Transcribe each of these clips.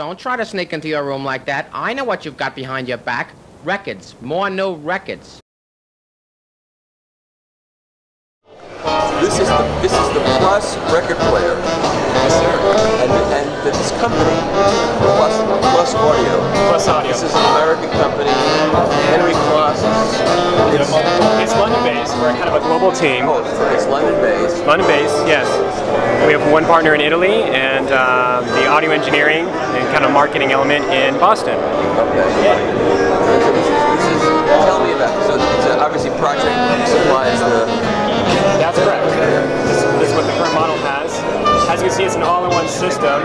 don't try to sneak into your room like that. I know what you've got behind your back. Records. More new records. This is the this is the Plus record player. And, and this company, Plus Plus Audio. Plus Audio. This is an American company. Henry Kloss. It's, It's London-based. We're kind of a global team. oh, it's, London-based. London-based, yes. We have one partner in Italy and um, the audio engineering and kind of marketing element in Boston. Okay. So this is, this is tell me about this. So it's obviously Pro-Ject supplies the. That's correct. This, this is what the current model has. As you can see, it's an all-in-one system.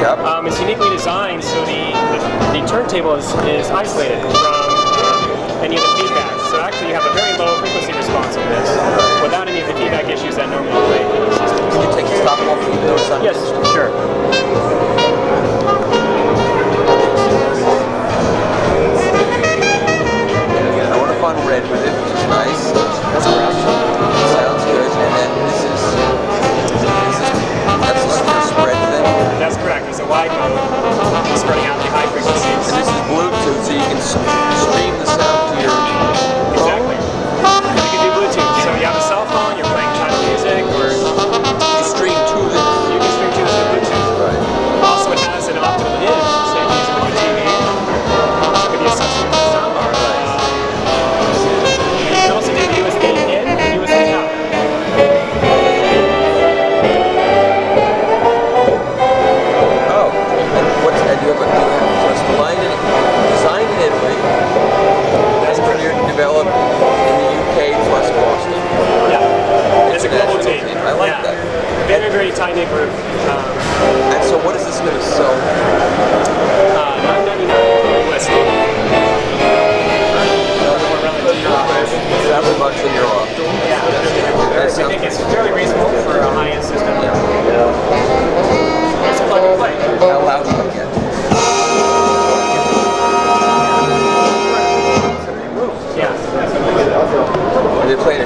Yep. Um, it's uniquely designed so the, the, the turntable is, is isolated from any of the feedback. So actually you have a very low frequency response on this without any of the feedback issues that normally play in the system. Can you take the stop off though on? Yes, sure. I want to find red with it, which is nice. That's correct. Wide mode, spreading out the high frequencies. And this is Bluetooth, so you can stream the sound to your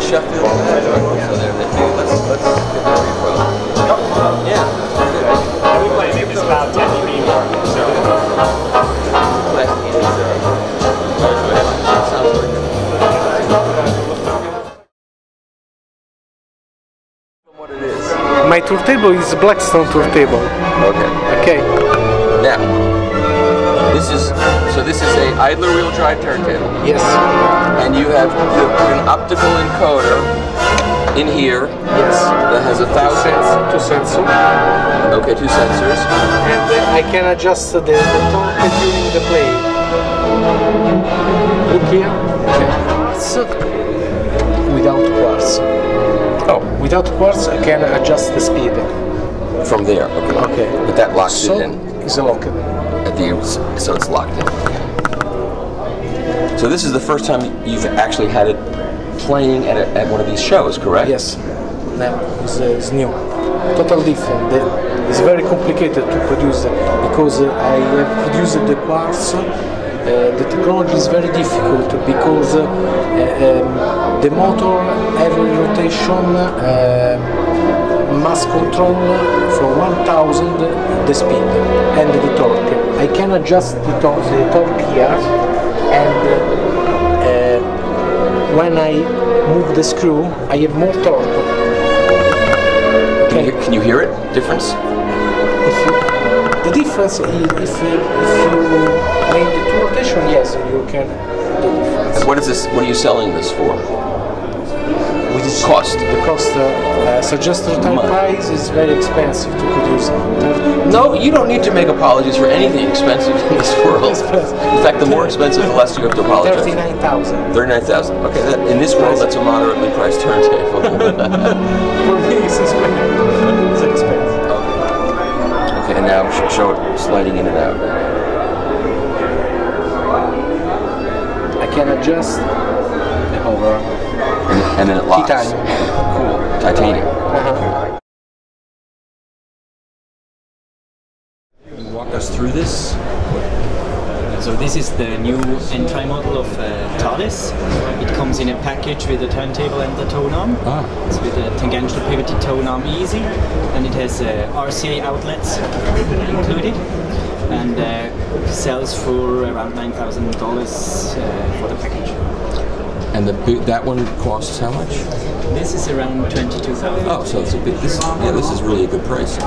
Are they playing a Sheffield? So they're, they maybe let's let's get that refro. Yeah. And we play maybe it's about 10 dB. So is, sounds like it. What it is. My turntable is Blackstone turntable. Okay. Okay. Now, this is so. This is a idler wheel drive turntable, Yes. and you have an optical encoder in here Yes. that has a thousand. Sens- two sensor. Okay, two sensors. And I can adjust the, the torque during the play. Look here. It's uh, without quartz. Oh, Without quartz, I can adjust the speed. from there. Okay. Okay. But that locks So it in it's locked. At the so it's locked in. So this is the first time you've actually had it playing at, a, at one of these shows, correct? Yes. No, it's, uh, it's new. Total different. It's very complicated to produce uh, because uh, I have produced the quartz. Uh, the technology is very difficult because uh, um, the motor every rotation uh, must control from 1000 the speed and the torque. I can adjust the, tor- the torque here and uh, when I move the screw, I have more torque. Can you, can you hear it? Difference? If you, the difference is if you, if you make the two rotation, yes, you can. What is this? What are you selling this for? This Cost. the cost uh, uh, suggested price is very expensive to produce. No, you don't need to make apologies for anything expensive in this world. In fact, the more expensive, the less you have to apologize. Thirty-nine thousand. Thirty-nine thousand. Okay, that, in this world, that's a moderately priced turntable. For me, it's expensive. It's expensive. okay, and now sh- show it sliding in and out. I can adjust the over. And, and then it locks. Titanium. Cool. Titanium. Uh-huh. Walk us through this. So this is the new entry model of uh, Thales. It comes in a package with a turntable and the tone arm. It's with a tangential pivoted tone arm easy, and it has uh, RCA outlets included. and uh, sells for around nine thousand dollars uh, for the package. And the that one costs how much? This is around twenty-two thousand. Oh, so it's a big. This, yeah, this is really a good price.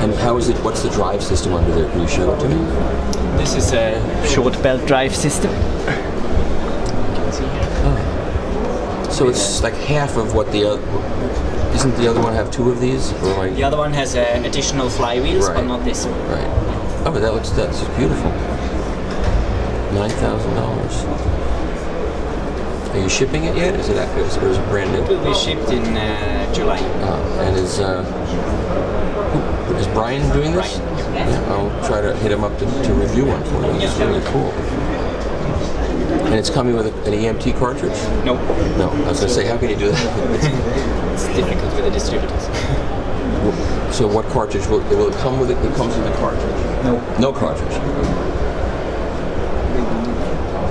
And how is it? What's the drive system under there? Can you show it to me? This is a short belt drive system. You see here. So it's like half of what the other. Isn't the other one have two of these? Or The other one has uh, additional flywheels, but not this one. Right. Oh, but that looks that's beautiful. Nine thousand dollars. Are you shipping it yet? Is it active or is it brand new? It will be shipped in uh, July. Uh, and is uh, who, is Brian doing this? Yeah, I'll try to hit him up to, to review one for you. It's really cool. And it's coming with an EMT cartridge? No, No, I was gonna say, how can you do that? it's difficult with the distributors. so what cartridge will it will it come with? It, it comes with a cartridge. No. No cartridge.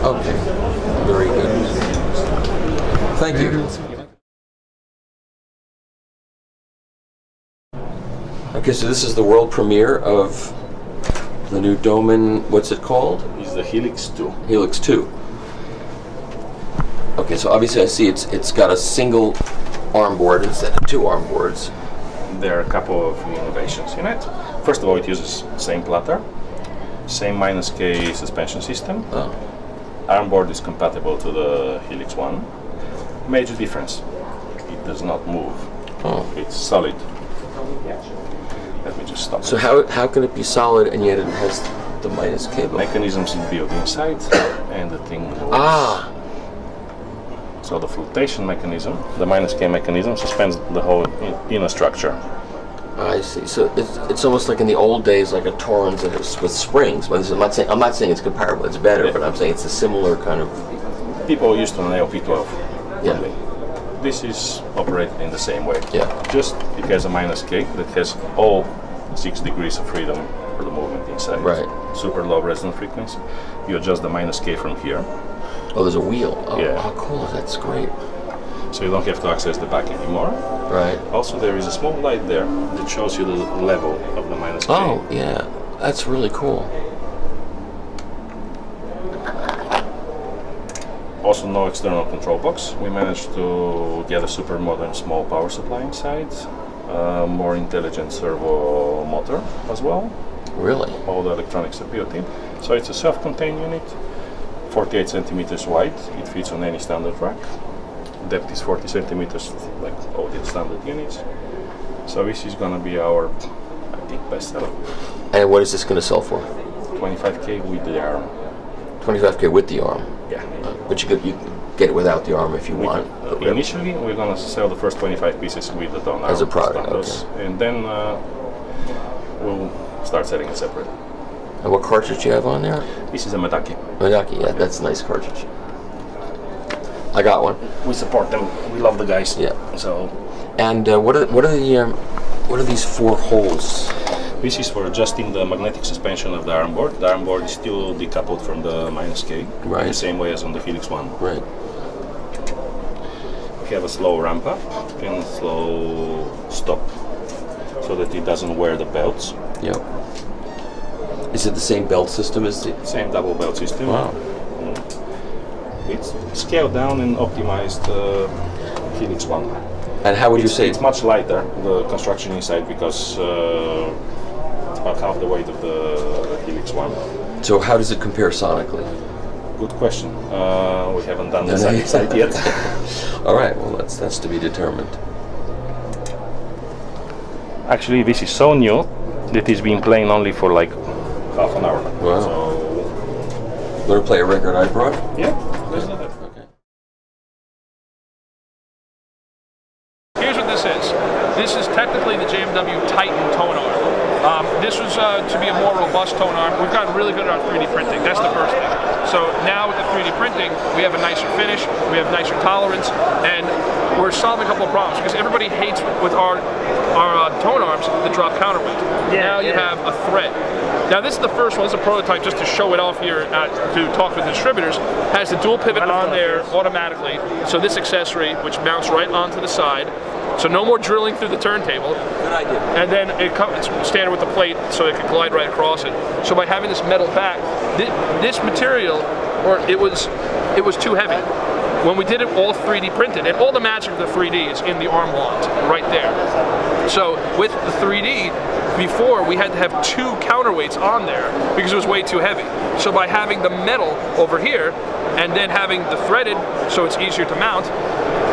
Okay. Very good. Thank you. Okay, so this is the world premiere of the new Dohmann. What's it called? is the Helix 2. Helix 2. Okay, so obviously I see it's it's got a single arm board instead of two arm boards. There are a couple of innovations in it. First of all, it uses same platter, same minus K suspension system. Oh, Arm board is compatible to the Helix 1. Major difference, it does not move. oh. It's solid. Let me just stop. So how how can it be solid and yet it has the minus cable? mechanisms is built inside, and the thing. moves. Ah, So the flotation mechanism, the minus K mechanism, suspends the whole in- inner structure. I see. So it's, it's almost like in the old days, like a Thorens with springs. But this is- I'm not saying I'm not saying it's comparable. It's better, Yeah. but I'm saying it's a similar kind of. People used to an LP12 Yeah. only. This is operated in the same way. Yeah. Just it has a minus K that has all six degrees of freedom for the movement inside. Right. Super low resonance frequency. You adjust the minus K from here, Oh, there's a wheel. Oh, Yeah. how cool! That's great. so you don't have to access the back anymore. Right. Also, there is a small light there that shows you the level of the minus K. Oh, yeah. That's really cool. Also, no external control box. We managed to get a super modern small power supply inside, uh, more intelligent servo motor as well. Really. All the electronics are built in. So it's a self-contained unit, 48 centimeters wide. It fits on any standard rack. Depth is 40 centimeters, like all the standard units. So this is gonna be our, I think, best seller. And what is this going to sell for? 25k with the arm. 25k with the arm. Yeah. But you could you could get it without the arm if you We want. can- initially, we're gonna sell the first 25 pieces with the donor As a product, standards, and then uh, we'll start selling it separate. And what cartridge do you have on there? This is a Madake. Madake. Yeah, that's a nice cartridge. I got one. We support them. We love the guys. Yeah. So And uh, what are what are the um, what are these four holes? This is for adjusting the magnetic suspension of the arm board. The arm board is still decoupled from the minus K, Right. the same way as on the Helix One. Right. We have a slow ramp up and slow stop, so that it doesn't wear the belts. Yep. Is it the same belt system as the? Same double belt system. Wow. It's scaled down and optimized uh, Helix One. And how would you It's, say? it's much lighter, the construction inside, because uh, about half the weight of the Helix One. So how does it compare sonically? Good question. Uh, we haven't done the No, no. side, side yet. All right. Well, that's that's to be determined. Actually, this is so new that it's been playing only for like half an hour. Wow. So, Want to play a record I brought? yeah. let's do that. Okay. Here's what this is. This is technically the JMW Titan tone arm. Um, this was uh, to be a more robust tone arm. We've gotten really good at our 3D printing. That's the first thing. So now with the 3D printing, we have a nicer finish, we have nicer tolerance, and we're solving a couple of problems because everybody hates with our our uh, tone arms the drop counterweight. now you have a thread. Now this is the first one. This is a prototype just to show it off here at, to talk with the distributors. Has the dual pivot on there automatically. So this accessory, which mounts right onto the side, So no more drilling through the turntable. Good idea. And then it comes it's standard with the plate, so it can glide right across it. So by having this metal back, thi- this material, or it was, it was too heavy. When we did it all 3D printed, and all the magic of the 3D is in the arm wand right there. So with the 3D, before we had to have two counterweights on there because it was way too heavy. So by having the metal over here and then having the threaded so it's easier to mount,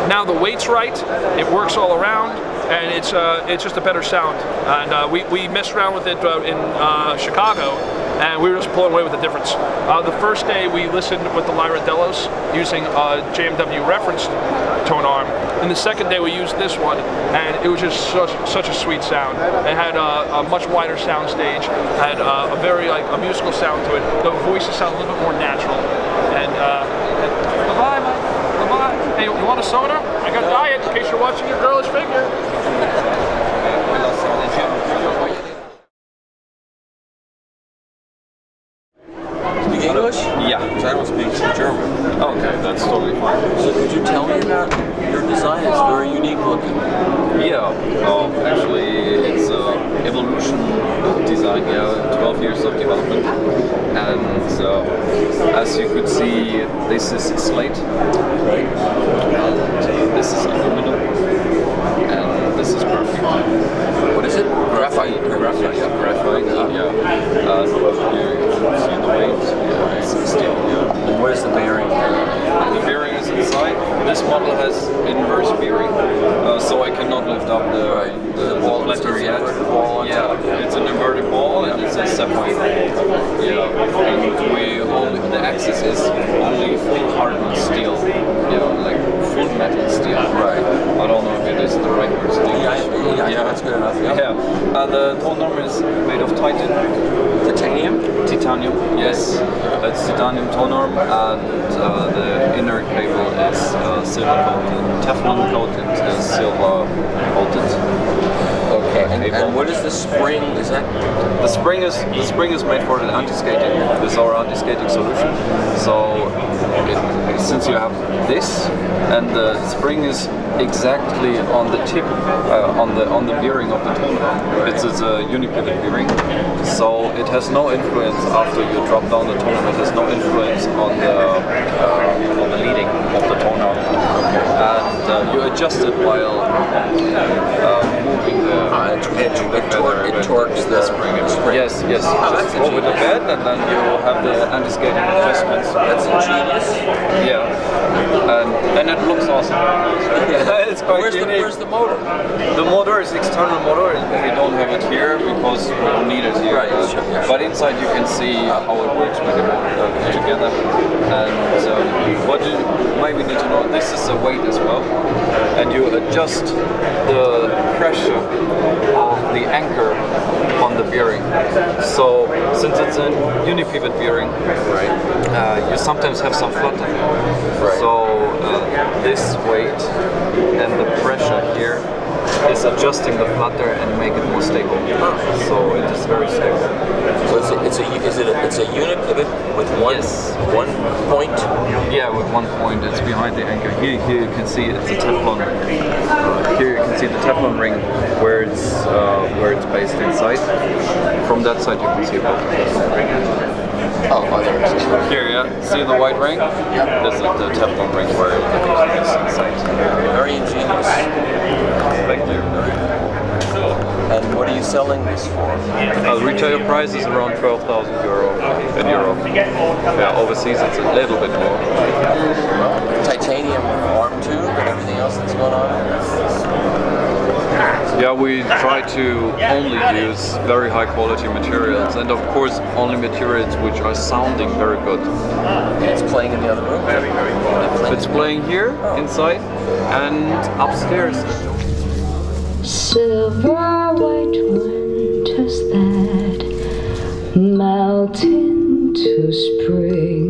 now the weight's right, it works all around, and it's uh, it's just a better sound. And uh, we, we messed around with it uh, in uh, Chicago, and we were just blown away with the difference. Uh, the first day we listened with the Lyra Delos using a JMW reference tone arm, and the second day we used this one, and it was just such, such a sweet sound. It had a, a much wider sound stage, had uh, a very like a musical sound to it. The voices sound a little bit more natural. And, uh, and. Bye. Hey, you want a soda? I got diet in case you're watching your girlish figure. Speak English? Yeah. Because I don't speak German. Okay, that's totally fine. So could you tell me about your design? It's very unique looking. Yeah. Um, actually, it's uh, evolution design. Yeah, 12 years of development, and uh, as you could see, this is slate, Right. and this is aluminum, and this is graphite. What is it? Graphite. Graphite. Yeah, graphite. Yeah. And you can see the weight. Yeah, it's steel. Yeah. And where's the bearing? The bearing is inside. This model has inverse bearing, uh, so I cannot lift up the Right. the, The ball platter yet. ball on yeah, it's an inverted ball and it's a sapphire. Yeah, and we only the axis is only full hardened steel. You know, like full metal steel. Right. I don't know if it is the right word. in Yeah, that's good enough. Yeah. Yeah, uh, the arm is made of titan, Titanium? titanium. Yes, that's titanium tone arm, and uh, the inner cable is uh, silver coated, Teflon coated, uh, silver coated. Okay. And, and what is the spring? Is that The spring is the spring is made for the anti-skating. This is our anti-skating solution. So since you have this, and the spring is exactly on the tip, uh, on the on the bearing of the toner. It's, it's a unipivot bearing, so it has no influence after you drop down the toner. It has no influence on the uh, on the leading of the toner, and uh, you adjust it while uh, moving the. Ah, it, it, it, tor- it torques the spring. spring. Yes, yes. Oh, that's Just over the bed, and then you have the anti-skating adjustments. That's ingenious. Yeah, and and it looks awesome. it's quite Where's the, where's the motor? The motor is external motor. We don't have it here because we don't need it here. Right, Uh, sure, yeah. But inside you can see how it works with the motor uh, together. And um, what you maybe need to know, this is a weight as well. And you adjust the pressure of the anchor on the bearing. So since it's a unipivot bearing, Right. uh, you sometimes have some flutter. Right. So uh, this weight and the pressure here is adjusting the flutter and make it more stable. So it is very stable. So it's a, it's a is it a, it's a unit pivot with one Yes. one point. Yeah, with one point it's behind the anchor. Here, here you can see it's a Teflon. Uh, here you can see the Teflon ring where it's uh, where it's based inside. From that side you see. Oh, oh there it is. Here, yeah. See the white ring? Yeah. This is the Teflon ring where it is inside. Very ingenious. Thank you. And what are you selling this for? Uh, the retail price is around 12,000 euro in Europe. Yeah, overseas it's a little bit more. Titanium arm tube and everything else that's going on. Yeah, we try to only use very high quality materials and of course only materials which are sounding very good. And it's playing in the other room. Very, very well. It's playing here oh. inside and upstairs. Silver white winters that melt into spring.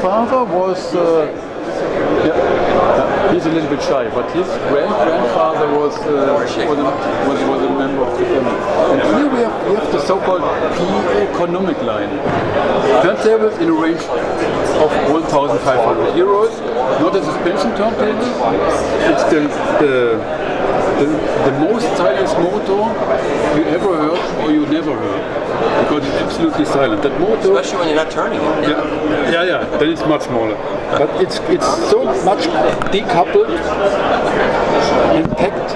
Grandfather was. Uh, yeah, uh, he's a little bit shy, but his grand grandfather was, uh, was, a, was, was a member of the family. And here we have, we have the so-called P economic line. Turntables in a range of 1,500 euros. Not a suspension turntable. It's the, the the, the most silent motor you ever heard or you never heard. Because it's absolutely silent. That motor Especially when you're not turning it. yeah, yeah, yeah. Then it's much smaller. But it's it's so much decoupled and packed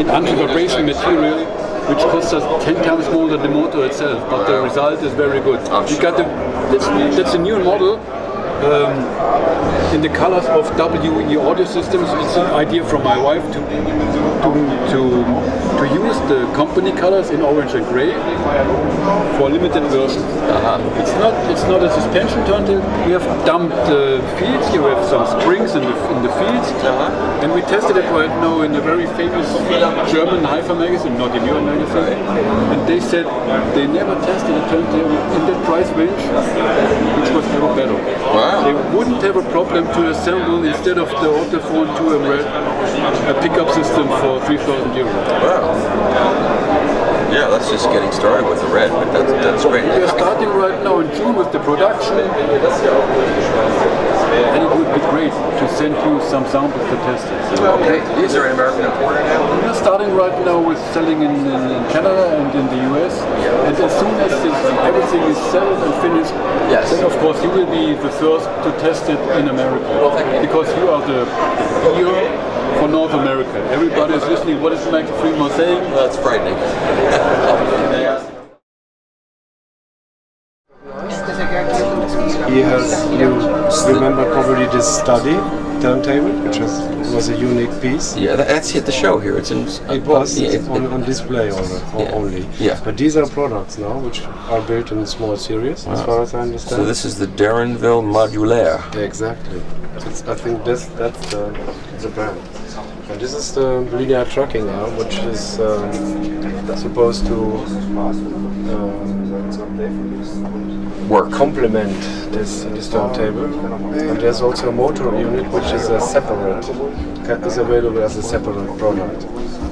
in anti-vibration material, which costs us 10 times more than the motor itself. But the result is very good. Oh, we got the that's, that's a new model. Um, in the colors of WE audio systems, it's an idea from my wife to to to, to use the company colors in orange and gray for limited version. It's not it's not a suspension turntable. We have dumped the fields. You have some springs in the in the fields, and we tested it right now in a very famous German hi-fi magazine, not in your magazine. And they said they never tested a turntable in that price range, which was ever better. They wouldn't have a problem to assemble instead of the Ortofon 2 Red a pickup system for 3,000 euros. Wow. Yeah, that's just getting started with the red, but that's, that's great. We are starting right now in June with the production, and it would be great to send you some samples to test it. Okay, these are American imported now? We're starting right now with selling in, in, in Canada and in the US, and as soon as this, everything is settled and finished, Yes. then of course you will be the first to test it in America. Because you are the ear for North America. Everybody is listening, what is Mike Fremer saying? That's frightening. He study turntable, which was, was a unique piece. Yeah, that- that's at the show here. It's in. Uh, it was Yeah, it- on, on display only, Yeah. only. Yeah. But these are products now, which are built in small series, as far as I understand. So this is the Dereneville Modulaire. Yeah, exactly. It's, I think this that's the, the brand. And this is the linear tracking arm, which is um, supposed to um, work complement this this turntable. And there's also a motor unit, which is a separate ca- is available as a separate product.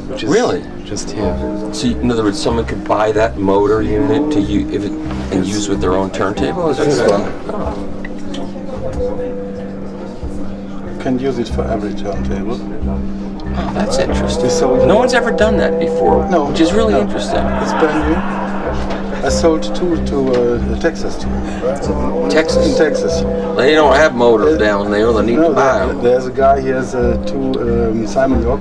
Which is Really? just here. So in other words, someone could buy that motor unit to use if it, and use with their own turntable. Is that This correct? You can use it for every turntable. Oh, that's interesting. sold No one's ever done that before, No, which is really no. interesting. It's brand new. I sold two to uh, Texas team. Texas? In Texas. They don't have motors down there. They need No, to buy them. there's a guy. He has uh, two um, Simon Yorke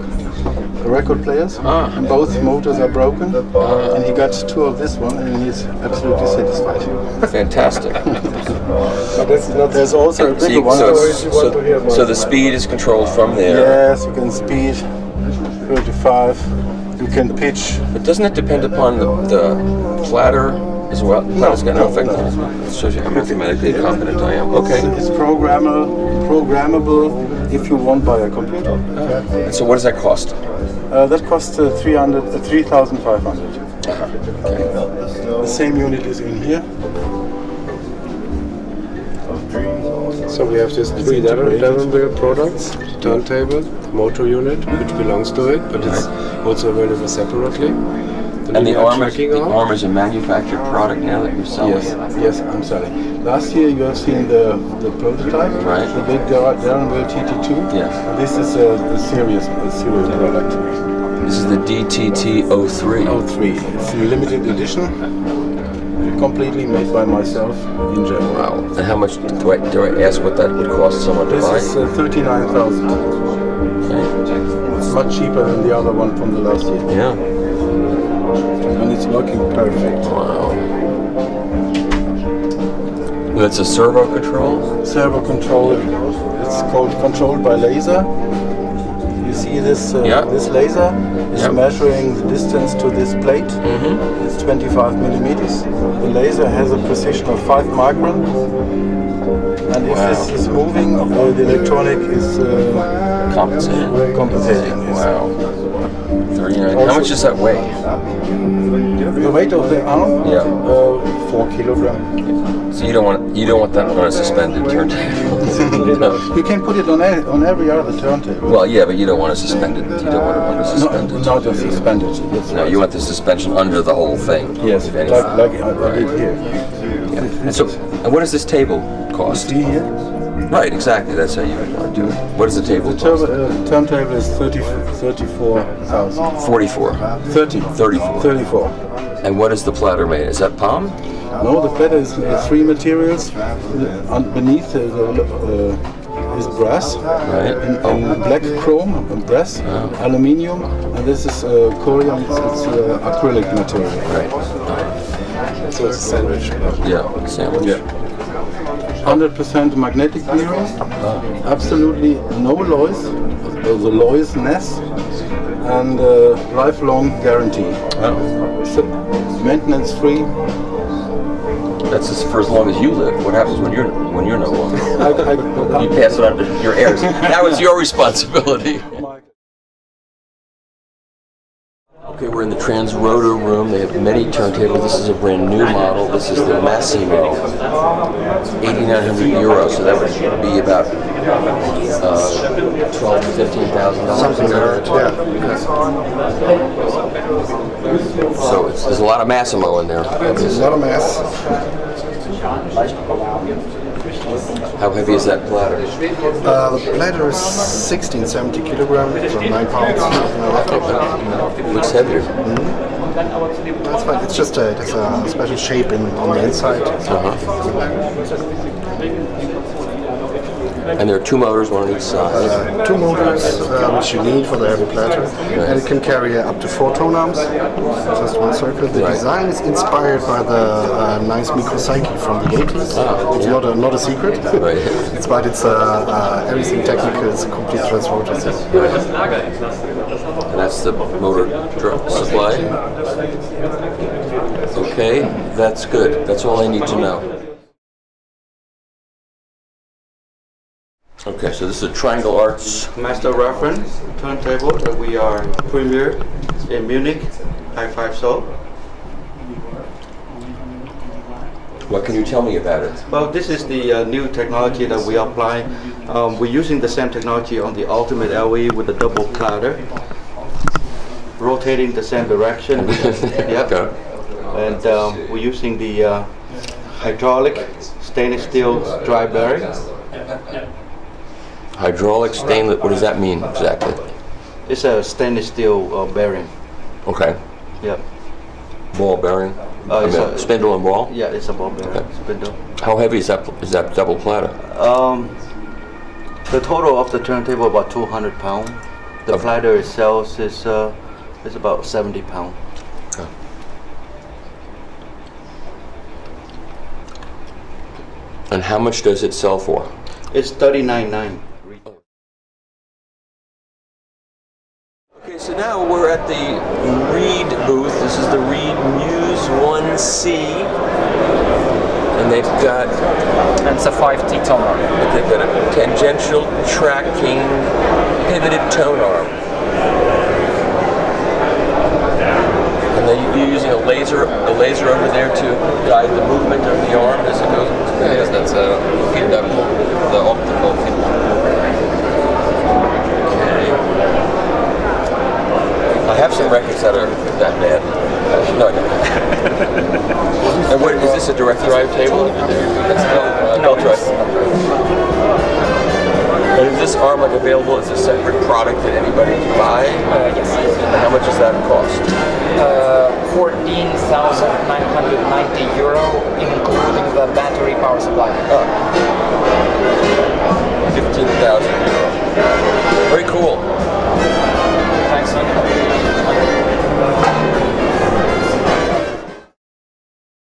record players, Ah. and both motors are broken. and he got two of this one, and he's absolutely satisfied. Fantastic. But that's not. There's also a So, bigger you- one. so, so it's- if you want so- to hear more so the speed is controlled from there. Yes, you can speed 35. You can pitch. But doesn't it depend upon the, the platter as well? Platter's got no effect it. It shows you how mathematically competent I am. Okay. It's, it's programmable, programmable if you want by a computer. And so what does that cost? Uh, that costs uh, 300, uh, 3,500. The same unit is in here. So we have these three Dereneville products, turntable, motor unit, which belongs to it, but it's also available separately. And the arm, is, the arm. is a manufactured product now that you're selling. Yes, yes, I'm sorry. Last year you have seen the, the prototype, Right. the big Dereneville TT2. Yes. And this is a, a serious, a serious product. This is the DTT03. 03. It's a limited edition, completely made by myself in Germany. Wow. And how much do I, do I ask what that would cost someone to This buy? is uh, 39,000. Okay. much cheaper than the other one from the last year. Yeah. And it's working perfect. Wow. That's a servo control? Servo control. It's called controlled by laser. See this uh, Yeah. this laser is Yeah. measuring the distance to this plate. Mm-hmm. It's 25 millimeters. The laser has a precision of 5 micron. And if Wow. this is moving, the electronic is uh, Compensating. compensating. yes. Wow. 39. How much does that weigh? The weight of the arm, Yeah. uh, 4 kilogram. So you don't want you don't want that on a suspended turntable. No. You can put it on, a, on every other turntable. Well, yeah, but you don't want to suspend it. You don't want it on a suspended. Not just suspended. That's No, you want the suspension under the whole thing. Yes, like, like I I did here. And so, and what does this table cost? See here? Right, exactly. That's how you do it. What does the table The cost? uh, turntable is 30, 34,000. 44. 30. 34. 34. And what is the platter made? Is that palm? No, the platter is uh, three materials. Uh, un- Beneath uh, the, uh, is brass, Right. Oh. in, in black chrome and brass, aluminium, and this is uh, Corian, it's, it's uh, acrylic material. Right. So it's a sandwich. Yeah, sandwich. Yeah. 100% magnetic bearing, absolutely no uh, the noiseless, and uh, lifelong guarantee. So, maintenance free. That's just for as long as you live. What happens when you're when you're no longer? I, I, You pass it on to your heirs. Now it's your responsibility. Okay, we're in the Transrotor room. They have many turntables. This is a brand new model. This is the Massimo, 8,900 euros. So that would be about uh, 12 to 15,000 dollars. Something like that, So it's, there's a lot of Massimo in there. It's not a mess. How heavy is that platter? Uh, the platter is 1670 kilograms, so 9 pounds. It looks heavier. That's fine. It's just a, it has a special shape in, on the inside. And there are two motors, one on each side. Two motors, uh, which you need for the heavy platter, and it can carry uh, up to four tone arms, just one circle. The Right. design is inspired by the uh, nice Micro Seiki from the 80s. Ah, it's yeah. not a not a secret. Right. it's but it's everything technical. It's a complete transrotor system. And that's the motor supply. Okay, that's good. That's all I need to know. Okay, so this is a Triangle Arts. master reference turntable that we are premiered in Munich, High Five Soul. What can you tell me about it? Well, this is the uh, new technology that we apply. Um, we're using the same technology on the Ultimate LE with a double platter, rotating the same direction. yep. And um, we're using the uh, hydraulic stainless steel dry bearing. Hydraulic stainless, what does that mean exactly? It's a stainless steel uh, bearing. Okay. Yep. Ball bearing? Uh, I mean, a- spindle and ball? Yeah, it's a ball bearing spindle. How heavy is that, is that double platter? Um, the total of the turntable about 200 pound. The platter itself is uh, is about 70 pound. Okay. And how much does it sell for? It's 39.9. Muse 1C. And they've got. That's a 5T tone arm. They've got a tangential tracking pivoted tone arm. And then you're using a laser, a laser over there to guide the movement of the arm as it goes. Yes, that's a feedback loop, the optical feedback I have some records that are that bad. Uh, no, no. and what, is this a direct drive table? Uh, no, drive. And is this arm like available as a separate product that anybody can buy? Uh, yes. How much does that cost? Uh, 14,990 euro, including the battery power supply. Oh. 15,000 euro. Very cool. Thanks.